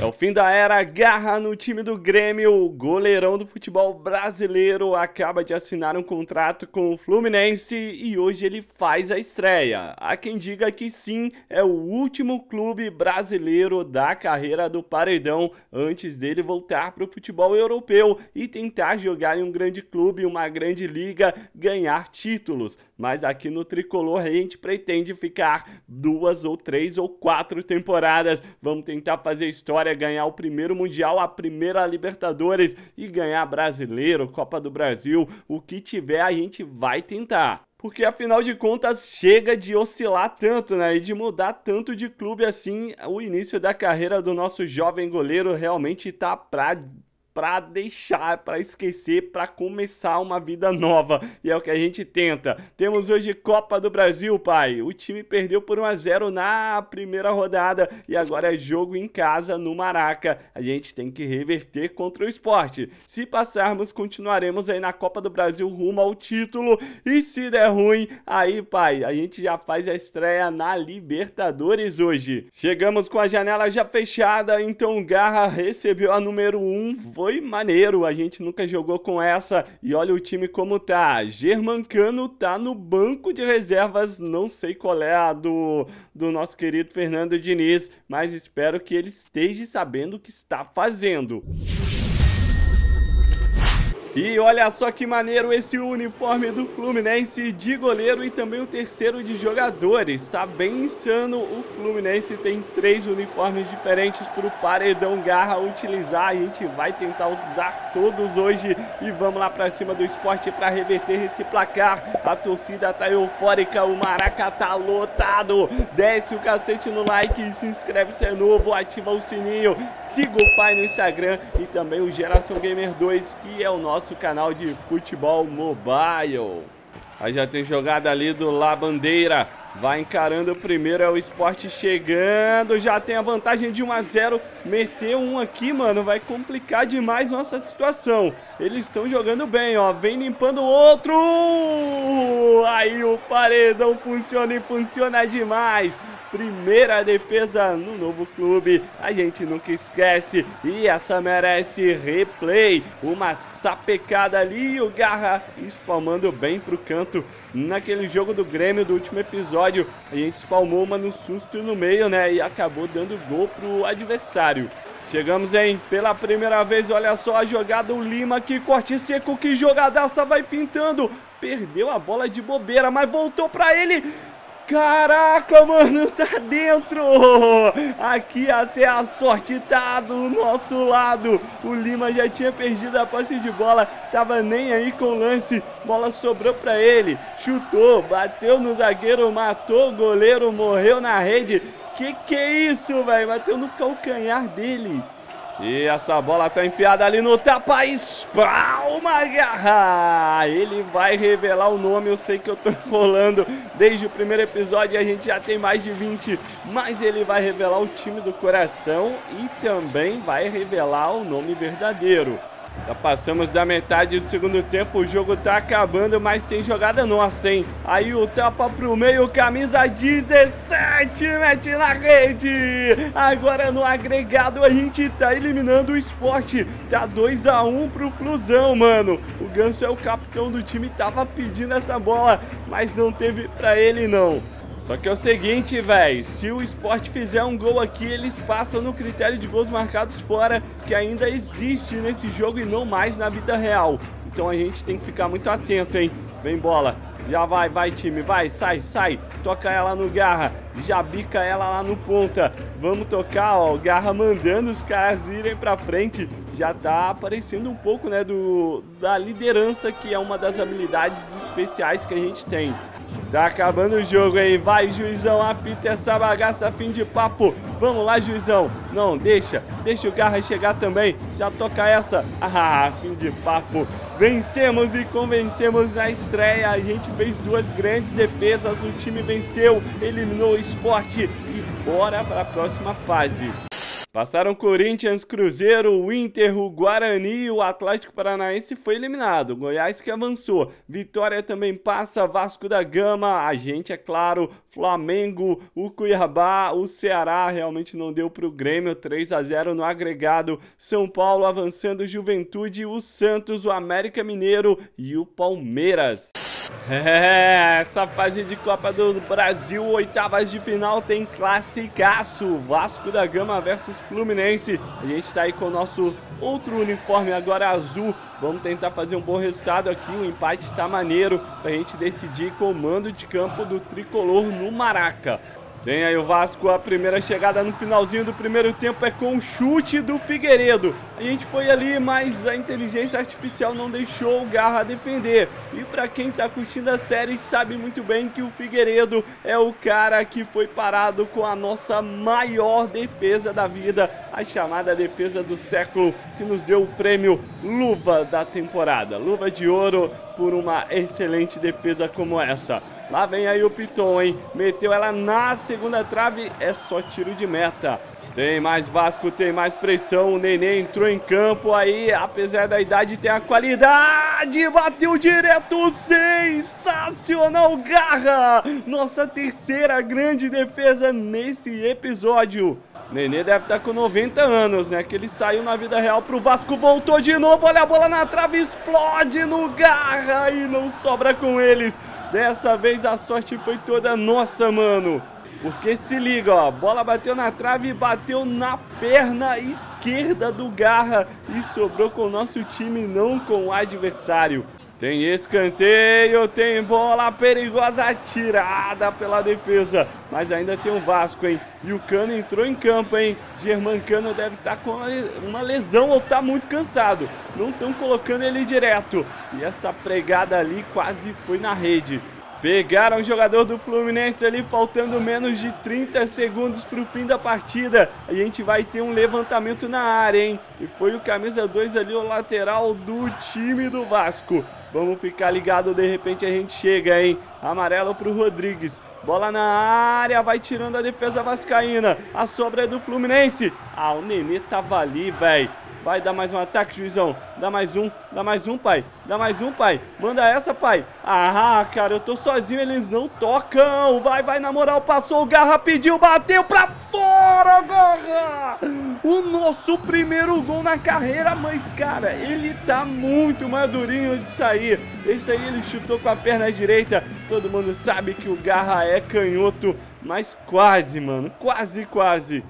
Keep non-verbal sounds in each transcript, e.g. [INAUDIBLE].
É o fim da era, garra no time do Grêmio. O goleirão do futebol brasileiro acaba de assinar um contrato com o Fluminense e hoje ele faz a estreia. Há quem diga que sim, é o último clube brasileiro da carreira do Paredão antes dele voltar para o futebol europeu e tentar jogar em um grande clube, uma grande liga, ganhar títulos. Mas aqui no Tricolor a gente pretende ficar duas ou três ou quatro temporadas. Vamos tentar fazer história ganhar o primeiro Mundial, a primeira Libertadores e ganhar Brasileiro, Copa do Brasil, o que tiver a gente vai tentar. Porque afinal de contas chega de oscilar tanto, né? E de mudar tanto de clube assim. O início da carreira do nosso jovem goleiro realmente tá pra para deixar, para esquecer, para começar uma vida nova. E é o que a gente tenta. Temos hoje Copa do Brasil, pai. O time perdeu por 1 a 0 na primeira rodada e agora é jogo em casa no Maraca. A gente tem que reverter contra o esporte. Se passarmos, continuaremos aí na Copa do Brasil rumo ao título. E se der ruim, aí, pai, a gente já faz a estreia na Libertadores hoje. Chegamos com a janela já fechada, então Garra recebeu a número 1 foi maneiro, a gente nunca jogou com essa. E olha o time como tá. Germancano tá no banco de reservas, não sei qual é a do, do nosso querido Fernando Diniz, mas espero que ele esteja sabendo o que está fazendo. E olha só que maneiro esse uniforme do Fluminense de goleiro e também o terceiro de jogadores. Tá bem insano. O Fluminense tem três uniformes diferentes para o Paredão Garra utilizar. A gente vai tentar usar todos hoje e vamos lá para cima do esporte para reverter esse placar. A torcida tá eufórica, o Maraca tá lotado. Desce o cacete no like, se inscreve se é novo, ativa o sininho, siga o pai no Instagram e também o Geração Gamer 2, que é o nosso nosso canal de futebol mobile. Aí já tem jogada ali do La Bandeira. Vai encarando o primeiro, é o esporte chegando. Já tem a vantagem de 1 a 0. Meteu um aqui, mano. Vai complicar demais nossa situação. Eles estão jogando bem, ó. Vem limpando o outro. Aí o paredão funciona e funciona demais primeira defesa no novo clube. A gente nunca esquece e essa merece replay. Uma sapecada ali o Garra espalmando bem pro canto. Naquele jogo do Grêmio do último episódio, a gente espalmou uma no susto no meio, né? E acabou dando gol pro adversário. Chegamos em pela primeira vez, olha só a jogada, o Lima, que corte seco, que jogadaça, vai pintando. Perdeu a bola de bobeira, mas voltou pra ele. Caraca, mano, tá dentro! Aqui até a sorte tá do nosso lado. O Lima já tinha perdido a posse de bola, tava nem aí com o lance. Bola sobrou pra ele, chutou, bateu no zagueiro, matou o goleiro, morreu na rede. Que que é isso, velho? Bateu no calcanhar dele. E essa bola tá enfiada ali no tapa, espalma garra! Ele vai revelar o nome, eu sei que eu tô [LAUGHS] enrolando desde o primeiro episódio a gente já tem mais de 20, mas ele vai revelar o time do coração e também vai revelar o nome verdadeiro. Já passamos da metade do segundo tempo, o jogo tá acabando, mas tem jogada nossa, hein? Aí o tapa pro meio, camisa 17, mete na rede! Agora no agregado a gente tá eliminando o esporte. Tá 2 a 1 pro Flusão, mano. O Ganso é o capitão do time, tava pedindo essa bola, mas não teve pra ele não. Só que é o seguinte, velho, se o esporte fizer um gol aqui, eles passam no critério de gols marcados fora, que ainda existe nesse jogo e não mais na vida real. Então a gente tem que ficar muito atento, hein? Vem bola, já vai, vai time, vai, sai, sai. Toca ela no Garra, já bica ela lá no ponta. Vamos tocar, ó, Garra mandando os caras irem pra frente. Já tá aparecendo um pouco, né, do, da liderança, que é uma das habilidades especiais que a gente tem. Tá acabando o jogo aí. Vai, juizão, apita essa bagaça, fim de papo. Vamos lá, juizão. Não, deixa. Deixa o Garra chegar também. Já toca essa. [LAUGHS] Ah, fim de papo. Vencemos e convencemos na estreia. A gente fez duas grandes defesas. O time venceu, eliminou o esporte. E bora para a próxima fase. Passaram Corinthians, Cruzeiro, Inter, o Guarani, o Atlético Paranaense foi eliminado. Goiás que avançou. Vitória também passa, Vasco da Gama, a gente, é claro, Flamengo, o Cuiabá, o Ceará realmente não deu para o Grêmio, 3 a 0 no agregado. São Paulo avançando, Juventude, o Santos, o América Mineiro e o Palmeiras. É, essa fase de Copa do Brasil, oitavas de final, tem classicaço. Vasco da Gama versus Fluminense. A gente está aí com o nosso outro uniforme agora azul. Vamos tentar fazer um bom resultado aqui. O empate está maneiro para a gente decidir comando de campo do tricolor no Maraca. Tem aí o Vasco, a primeira chegada no finalzinho do primeiro tempo é com o chute do Figueiredo. A gente foi ali, mas a inteligência artificial não deixou o Garra defender. E para quem tá curtindo a série, sabe muito bem que o Figueiredo é o cara que foi parado com a nossa maior defesa da vida, a chamada defesa do século, que nos deu o prêmio Luva da temporada. Luva de ouro por uma excelente defesa como essa. Lá vem aí o Piton, hein? Meteu ela na segunda trave, é só tiro de meta. Tem mais Vasco, tem mais pressão. O Nenê entrou em campo aí, apesar da idade, tem a qualidade. Bateu direto, sensacional garra. Nossa terceira grande defesa nesse episódio. Nenê deve estar tá com 90 anos, né? Que ele saiu na vida real pro Vasco, voltou de novo. Olha a bola na trave, explode no garra e não sobra com eles. Dessa vez a sorte foi toda nossa, mano. Porque se liga, ó, bola bateu na trave e bateu na perna esquerda do Garra e sobrou com o nosso time, não com o adversário. Tem escanteio, tem bola perigosa tirada pela defesa. Mas ainda tem o Vasco, hein? E o Cano entrou em campo, hein? Germancano deve estar tá com uma lesão ou tá muito cansado. Não estão colocando ele direto. E essa pregada ali quase foi na rede. Pegaram o jogador do Fluminense ali, faltando menos de 30 segundos para o fim da partida. A gente vai ter um levantamento na área, hein? E foi o camisa 2 ali, o lateral do time do Vasco. Vamos ficar ligado, de repente a gente chega, hein? Amarelo pro Rodrigues. Bola na área, vai tirando a defesa vascaína. A sobra é do Fluminense. Ah, o Nenê tava ali, velho. Vai dar mais um ataque, juizão. Dá mais um, dá mais um, pai. Dá mais um, pai. Manda essa, pai. Ah, cara, eu tô sozinho, eles não tocam. Vai, vai, na moral, passou o Garra, pediu, bateu pra fora, Garra. O nosso primeiro gol na carreira, mas, cara, ele tá muito madurinho de sair. Esse aí ele chutou com a perna direita. Todo mundo sabe que o Garra é canhoto, mas quase, mano, quase, quase.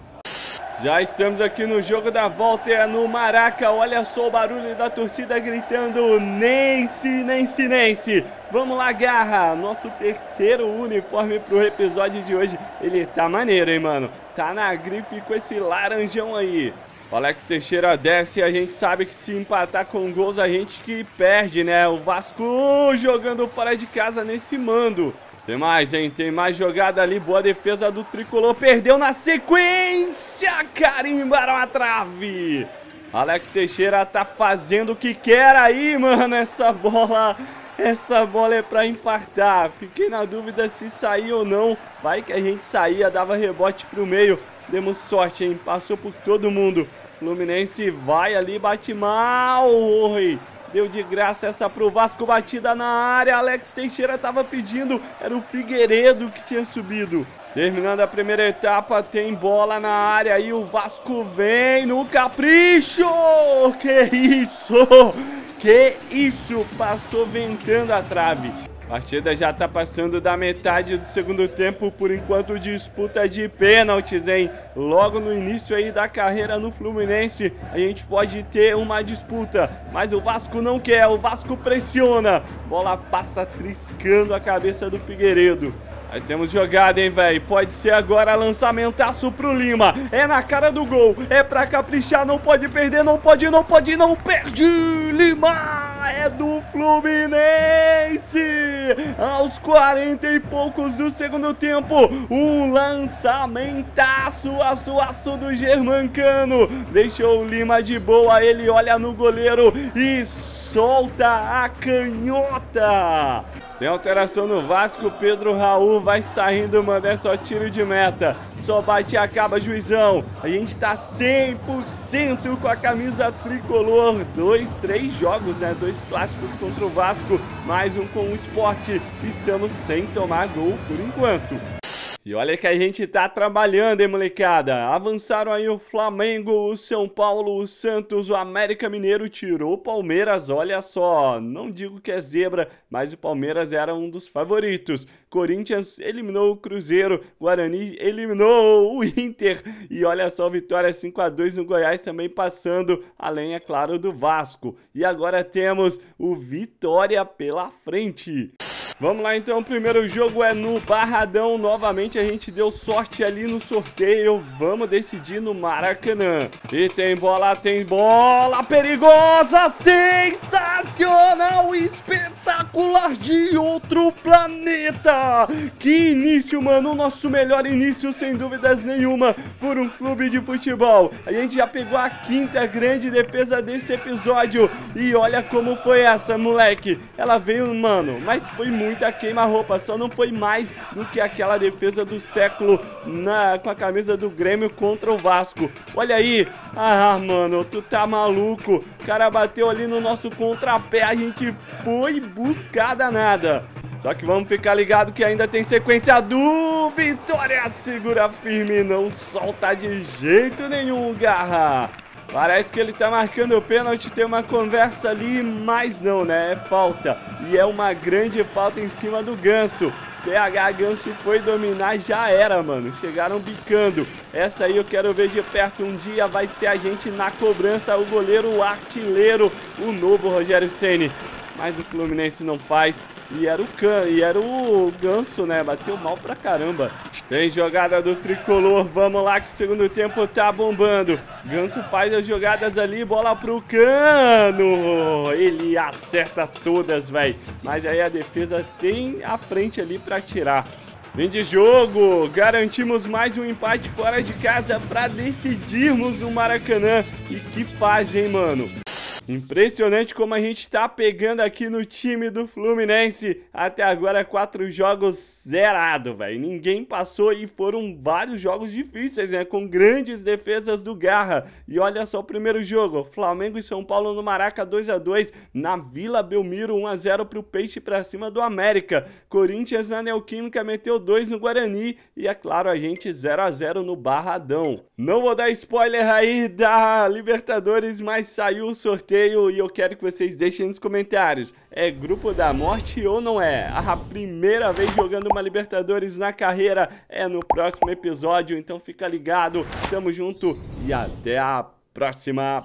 Já estamos aqui no jogo da volta, é no Maraca. Olha só o barulho da torcida gritando: Nense, Nense, Nense. Vamos lá, garra. Nosso terceiro uniforme pro episódio de hoje. Ele tá maneiro, hein, mano? Tá na grife com esse laranjão aí. O Alex Teixeira desce e a gente sabe que se empatar com gols a gente que perde, né? O Vasco jogando fora de casa nesse mando. Tem mais, hein? Tem mais jogada ali. Boa defesa do Tricolor. Perdeu na sequência. Carimbaram a trave. Alex Teixeira tá fazendo o que quer aí, mano. Essa bola... Essa bola é pra infartar. Fiquei na dúvida se sair ou não. Vai que a gente saía, dava rebote pro meio. Demos sorte, hein? Passou por todo mundo. Fluminense vai ali, bate mal. Deu de graça essa pro Vasco, batida na área. Alex Teixeira tava pedindo, era o Figueiredo que tinha subido. Terminando a primeira etapa, tem bola na área e o Vasco vem no capricho. Que isso? Que isso? Passou ventando a trave. Partida já tá passando da metade do segundo tempo, por enquanto disputa de pênaltis, hein? Logo no início aí da carreira no Fluminense, a gente pode ter uma disputa, mas o Vasco não quer, o Vasco pressiona. Bola passa triscando a cabeça do Figueiredo. Aí temos jogada, hein, velho? Pode ser agora lançamentaço pro Lima. É na cara do gol. É pra caprichar, não pode perder, não pode, não pode, não perde. Lima é do Fluminense. Aos 40 e poucos do segundo tempo, um lançamentaço, aço, aço do Germancano. Deixou o Lima de boa, ele olha no goleiro e solta a canhota. Tem alteração no Vasco, Pedro Raul vai saindo, mano, é só tiro de meta. Só bate e acaba, juizão. A gente tá 100% com a camisa tricolor. Dois, três jogos, né? Dois clássicos contra o Vasco, mais um com o esporte. Estamos sem tomar gol por enquanto. E olha que a gente tá trabalhando, hein, molecada? Avançaram aí o Flamengo, o São Paulo, o Santos, o América Mineiro tirou o Palmeiras, olha só. Não digo que é zebra, mas o Palmeiras era um dos favoritos. Corinthians eliminou o Cruzeiro, Guarani eliminou o Inter. E olha só, vitória 5 a 2 no Goiás também passando, além, é claro, do Vasco. E agora temos o Vitória pela frente. Vamos lá então, o primeiro jogo é no Barradão. Novamente a gente deu sorte ali no sorteio. Vamos decidir no Maracanã. E tem bola, tem bola perigosa, sensacional, espetacular de outro planeta. Que início, mano, o nosso melhor início sem dúvidas nenhuma por um clube de futebol. A gente já pegou a quinta grande defesa desse episódio e olha como foi essa, moleque. Ela veio, mano, mas foi muita queima-roupa, só não foi mais do que aquela defesa do século na, com a camisa do Grêmio contra o Vasco. Olha aí, ah, mano, tu tá maluco. O cara bateu ali no nosso contrapé, a gente foi buscar danada. Só que vamos ficar ligado que ainda tem sequência do Vitória. Segura firme, não solta de jeito nenhum, Garra. Parece que ele tá marcando o pênalti, tem uma conversa ali, mas não, né? É falta. E é uma grande falta em cima do Ganso. PH Ganso foi dominar, já era, mano. Chegaram bicando. Essa aí eu quero ver de perto. Um dia vai ser a gente na cobrança, o goleiro, o artilheiro, o novo Rogério Ceni. Mas o Fluminense não faz. E era o Can, e era o Ganso, né? Bateu mal pra caramba. Tem jogada do tricolor. Vamos lá que o segundo tempo tá bombando. Ganso faz as jogadas ali, bola pro Cano. Ele acerta todas, velho. Mas aí a defesa tem a frente ali pra tirar. Fim de jogo, garantimos mais um empate fora de casa para decidirmos no Maracanã. E que faz, hein, mano? Impressionante como a gente tá pegando aqui no time do Fluminense. Até agora, quatro jogos zerado, velho. Ninguém passou e foram vários jogos difíceis, né? Com grandes defesas do Garra. E olha só o primeiro jogo: Flamengo e São Paulo no Maraca 2 a 2 Na Vila Belmiro, 1 a 0 pro Peixe pra cima do América. Corinthians na Neoquímica meteu 2 no Guarani. E é claro, a gente 0 a 0 no Barradão. Não vou dar spoiler aí da Libertadores, mas saiu o sorteio sorteio e eu quero que vocês deixem nos comentários. É grupo da morte ou não é? A primeira vez jogando uma Libertadores na carreira é no próximo episódio, então fica ligado. Tamo junto e até a próxima.